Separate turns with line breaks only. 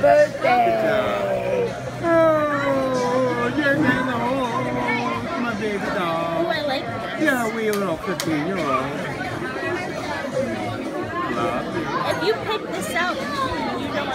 birthday.
Oh, yeah, man. Oh, my baby doll. Oh, I
like this.
Yeah, we are all 15 year old.
If you pick this out, you don't